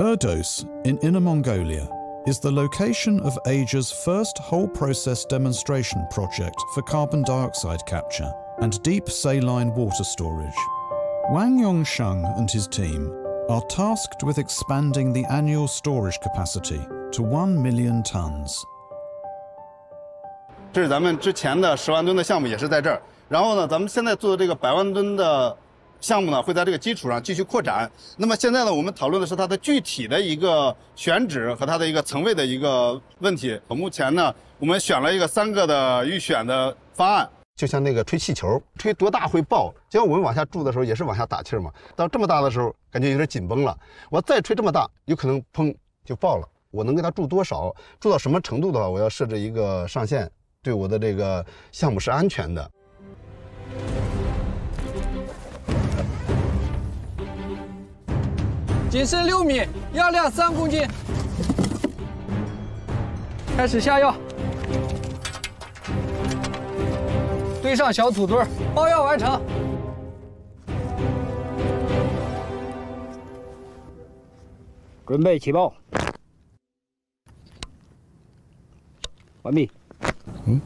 Ordos in Inner Mongolia is the location of Asia's first whole process demonstration project for carbon dioxide capture and deep saline water storage. Wang Yongsheng and his team are tasked with expanding the annual storage capacity to 1 million tons. 这是咱们之前的十万吨的项目，也是在这儿。然后呢，咱们现在做的这个百万吨的项目呢，会在这个基础上继续扩展。那么现在呢，我们讨论的是它的具体的一个选址和它的一个层位的一个问题。目前呢，我们选了一个三个的预选的方案，就像那个吹气球，吹多大会爆。就像我们往下注的时候，也是往下打气嘛。到这么大的时候，感觉有点紧绷了。我再吹这么大，有可能砰就爆了。我能给它注多少，注到什么程度的话，我要设置一个上限。对我的这个项目是安全的。仅剩六米，药量三公斤。开始下药，堆上小土堆，包药完成。准备起爆，完毕。嗯，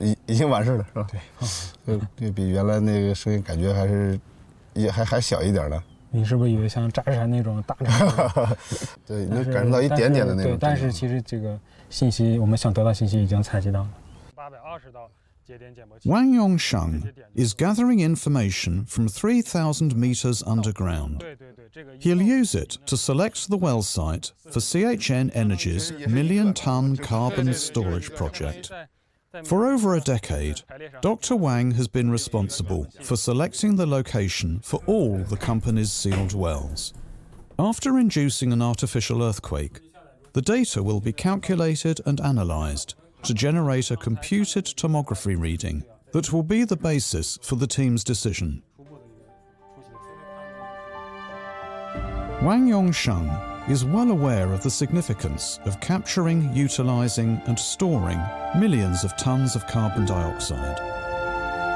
已已经完事了，是吧？对，对，比原来那个声音感觉还是也还还小一点的。你是不是以为像扎山那种大量？对，能感受到一点点的那种。对，但是其实这个信息，我们想得到信息已经采集到了。八百二十道节点检波器。Wang Yongsheng is gathering information from 3,000 meters underground. He'll use it to select the well site for CHN Energy's million-ton carbon storage project. For over a decade, Dr. Wang has been responsible for selecting the location for all the company's sealed wells. After inducing an artificial earthquake, the data will be calculated and analysed to generate a computed tomography reading that will be the basis for the team's decision. Wang Yongsheng is well aware of the significance of capturing, utilising and storing millions of tonnes of carbon dioxide.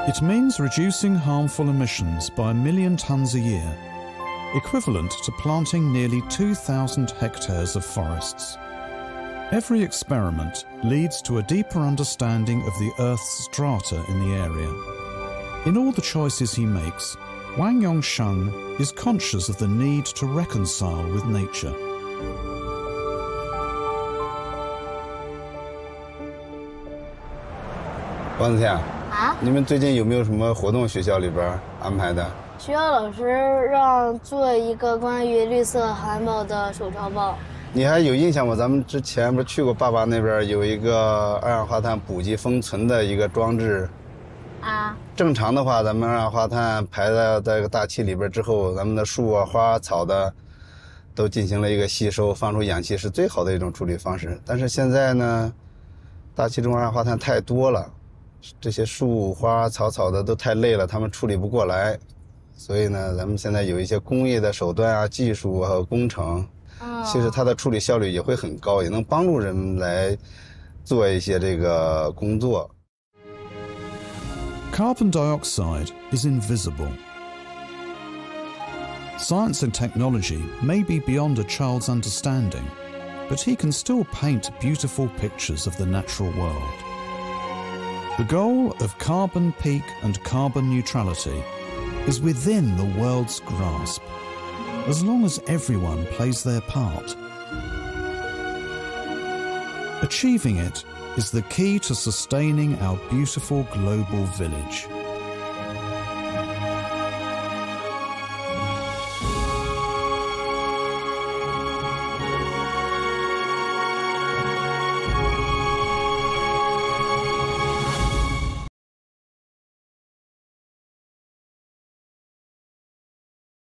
It means reducing harmful emissions by a million tonnes a year, equivalent to planting nearly 2,000 hectares of forests. Every experiment leads to a deeper understanding of the Earth's strata in the area. In all the choices he makes, Wang Yongsheng is conscious of the need to reconcile with nature. 王子天啊，你们最近有没有什么活动？学校里边安排的？学校老师让做一个关于绿色环保的手抄报。你还有印象吗？咱们之前不是去过爸爸那边有一个二氧化碳补给封存的一个装置。啊，正常的话，咱们二氧化碳排在这个大气里边之后，咱们的树啊、花草的都进行了一个吸收，放出氧气是最好的一种处理方式。但是现在呢，大气中二氧化碳太多了，这些树花草草的都太累了，他们处理不过来。所以呢，咱们现在有一些工业的手段啊、技术和工程，其实它的处理效率也会很高，也能帮助人们来做一些这个工作。Carbon dioxide is invisible. Science and technology may be beyond a child's understanding, but he can still paint beautiful pictures of the natural world. The goal of carbon peak and carbon neutrality is within the world's grasp, as long as everyone plays their part. Achieving it is the key to sustaining our beautiful global village.